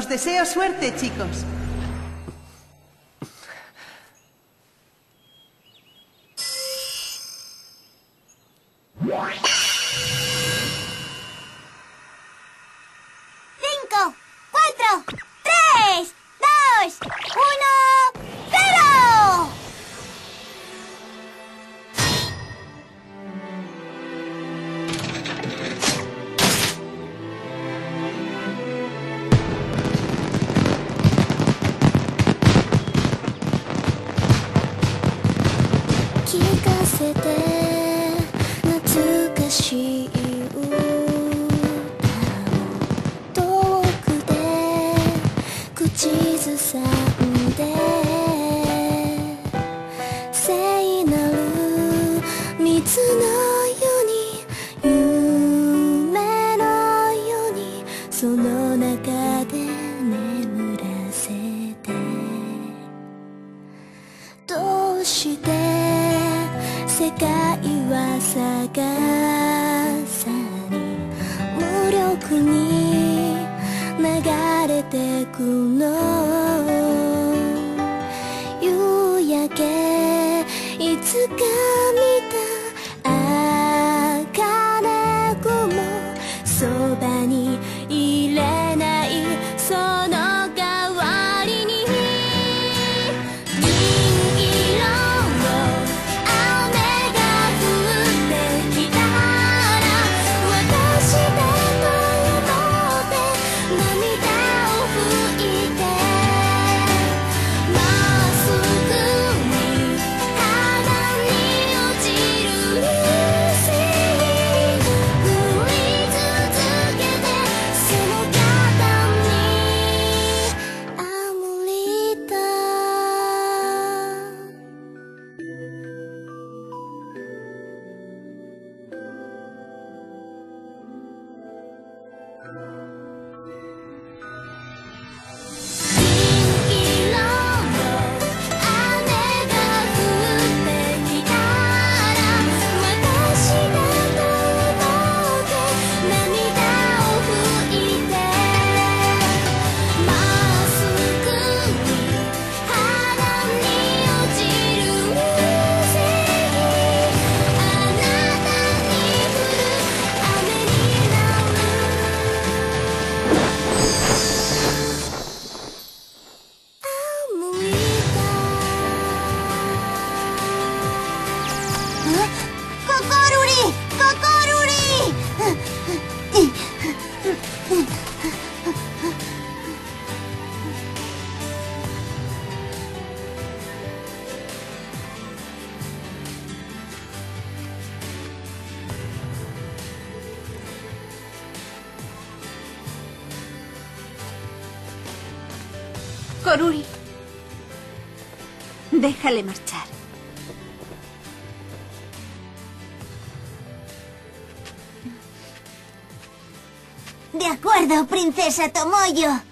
Os deseo suerte, chicos. して世界は逆さに無力に流れてくの。Coruri. Déjale marchar. De acuerdo, princesa Tomoyo.